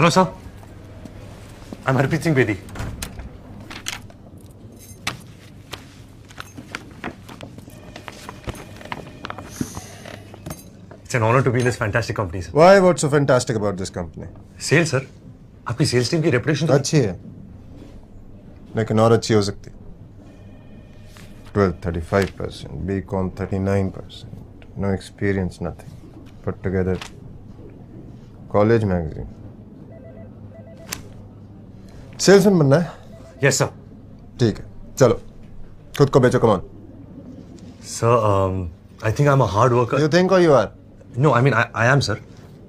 Hello, sir. I'm Harpreet Singh Bedi. It's an honor to be in this fantastic company, sir. Why? What's so fantastic about this company? Sell sir आपकी sales team की reputation तो अच्छी है लेकिन और अच्छी हो सकती twelve thirty five percent B com thirty nine percent no experience nothing put together college magazine salesman बनना है? यस yes, सर ठीक है चलो। खुद को बेचो come on sir I think I am a hard worker you think you are no I mean I am sir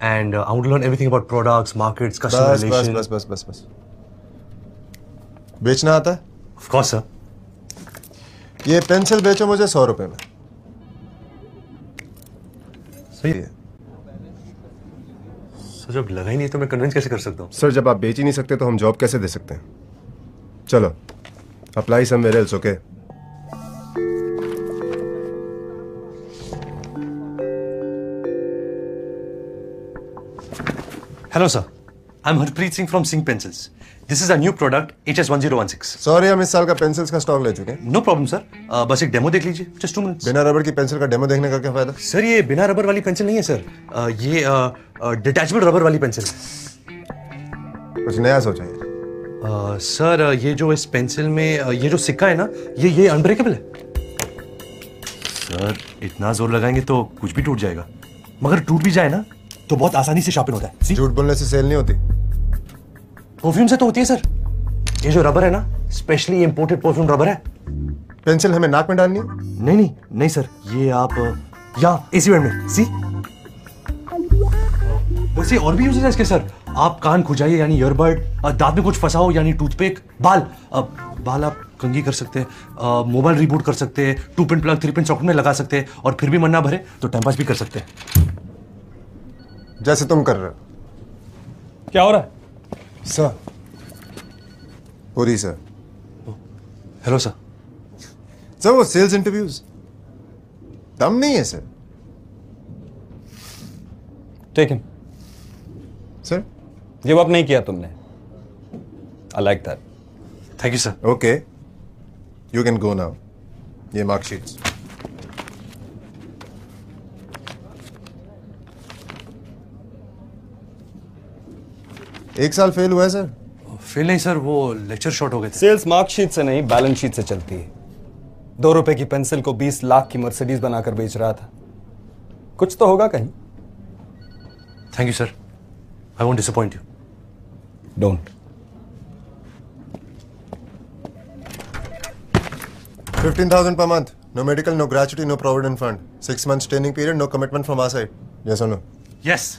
and I would learn everything about products markets customer relation बस बस बस बस बेचना आता है? ऑफ़ कोर्स सर ये pencil बेचो मुझे सौ रुपए में। सही है सर जब लगा ही नहीं तो मैं कन्विंस कैसे कर सकता हूँ? सर जब आप बेच ही नहीं सकते तो हम जॉब कैसे दे सकते हैं? चलो apply somewhere else okay hello sir. I'm Harpreet Singh from Singh Pencils. This is a new product, HS1016. Sorry हम इस साल का पेंसिल्स का स्टॉक ले चुके हैं। No problem, sir. Uh, बस एक डेमो देख लीजिए जस्ट टू मिनट्स बिना रबड़ की पेंसिल का डेमो देखने का क्या फ़ायदा? सर ये बिना रबर वाली पेंसिल नहीं है सर uh, ये डिटैचेबल रबर वाली पेंसिल है. कुछ नया सोचा है? Uh, सर uh, ये जो इस पेंसिल में uh, ये जो सिक्का है ना ये ये अनब्रेकेबल है. सर इतना ज़ोर लगाएँगे तो कुछ भी टूट जाएगा। मगर टूट भी जाए ना तो बहुत आसानी से शार्पन होता है। झूठ बोलने से सेल नहीं होती। परफ्यूम से तो होती है सर। ये जो रबर है ना स्पेशली इंपोर्टेड परफ्यूम रबर है। पेंसिल हमें नाक में डालनी है? नहीं नहीं नहीं सर। ये आप यहाँ एसी वेंट में। सी वैसे और भी यूजेस है इसके सर। आप कान खुजाइए यानी ईयरबड दांत में कुछ फंसा हो यानी टूथपिक बाल। अ, बाल आप कंघी कर सकते हैं मोबाइल रिबूट कर सकते हैं two pin plug three pin socket में लगा सकते हैं और फिर भी मन ना भरे तो टाइम पास भी कर सकते हैं। जैसे तुम कर रहे हो। क्या हो रहा है? सर पूरी सर हेलो सर सर वो सेल्स इंटरव्यूज़ दम नहीं है sir take him sir give up नहीं किया तुमने. I like that thank you sir okay you can go now ये मार्कशीट्स एक साल फेल हुआ है सर फेल नहीं सर वो लेक्चर शॉर्ट हो गए थे। सेल्स मार्कशीट से नहीं बैलेंस शीट से चलती है। दो रुपए की पेंसिल को बीस लाख की मर्सिडीज बनाकर बेच रहा था। कुछ तो होगा कहीं। Thank you sir I won't disappoint you don't fifteen thousand per month no medical no gratuity no provident fund six months training period no commitment from our side yes और नो यस